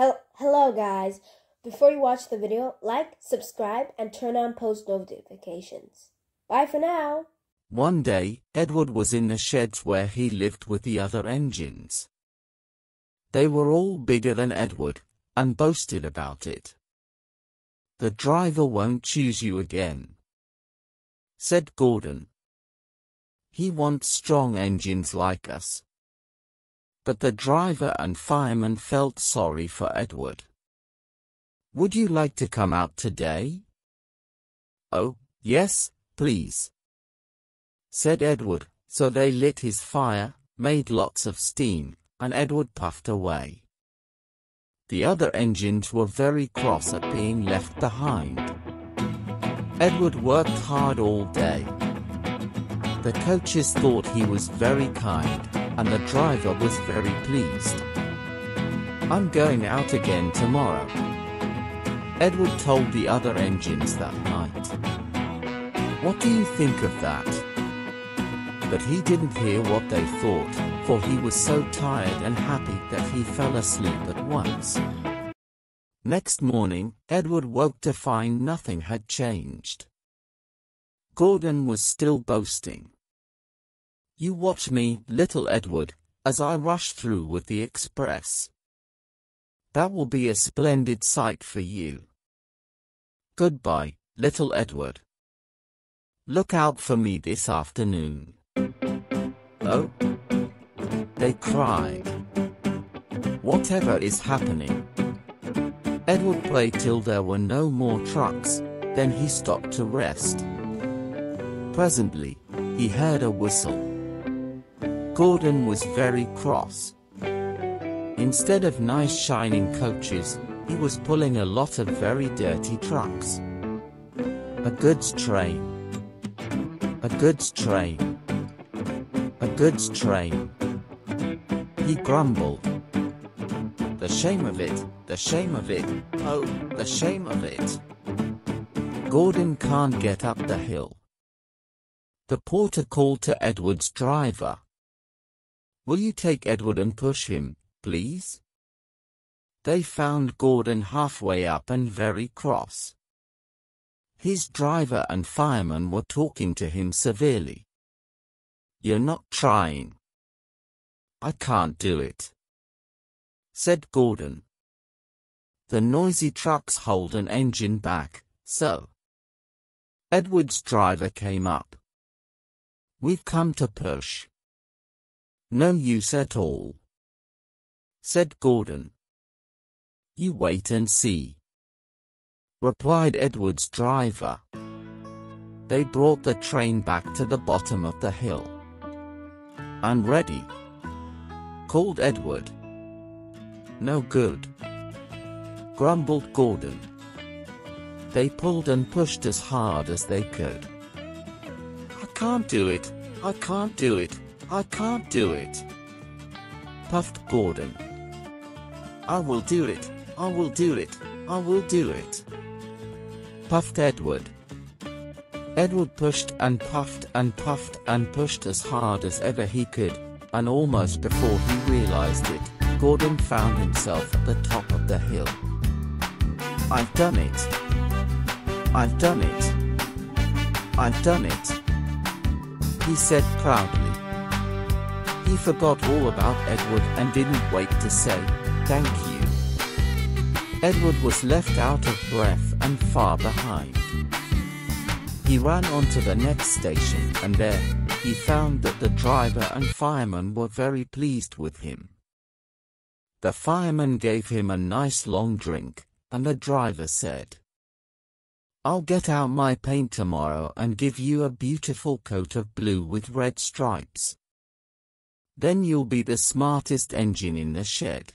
Hel- Hello guys. Before you watch the video, like, subscribe, and turn on post notifications. Bye for now. One day, Edward was in the sheds where he lived with the other engines. They were all bigger than Edward, and boasted about it. The driver won't choose you again, said Gordon. He wants strong engines like us. But the driver and fireman felt sorry for Edward. Would you like to come out today? Oh, yes, please, said Edward, so they lit his fire, made lots of steam, and Edward puffed away. The other engines were very cross at being left behind. Edward worked hard all day. The coaches thought he was very kind, and the driver was very pleased. I'm going out again tomorrow. Edward told the other engines that night. What do you think of that? But he didn't hear what they thought, for he was so tired and happy that he fell asleep at once. Next morning, Edward woke to find nothing had changed. Gordon was still boasting. You watch me, little Edward, as I rush through with the express. That will be a splendid sight for you. Goodbye, little Edward. Look out for me this afternoon. Oh? They cried. Whatever is happening? Edward played till there were no more trucks, then he stopped to rest. Presently, he heard a whistle. Gordon was very cross. Instead of nice shining coaches, he was pulling a lot of very dirty trucks. A goods train. A goods train. A goods train. He grumbled. The shame of it, the shame of it, oh, the shame of it. Gordon can't get up the hill. The porter called to Edward's driver. Will you take Edward and push him, please? They found Gordon halfway up and very cross. His driver and fireman were talking to him severely. You're not trying. I can't do it, said Gordon. The noisy trucks hold an engine back, so. Edward's driver came up. We've come to push. No use at all, said Gordon. You wait and see, replied Edward's driver. They brought the train back to the bottom of the hill. I'm ready, called Edward. No good, grumbled Gordon. They pulled and pushed as hard as they could. I can't do it, I can't do it, I can't do it, puffed Gordon. I will do it, I will do it, I will do it, puffed Edward. Edward pushed and puffed and puffed and pushed as hard as ever he could, and almost before he realized it, Gordon found himself at the top of the hill. I've done it. I've done it. I've done it. He said proudly. He forgot all about Edward and didn't wait to say, thank you. Edward was left out of breath and far behind. He ran on to the next station and there, he found that the driver and fireman were very pleased with him. The fireman gave him a nice long drink, and the driver said, I'll get out my paint tomorrow and give you a beautiful coat of blue with red stripes. Then you'll be the smartest engine in the shed.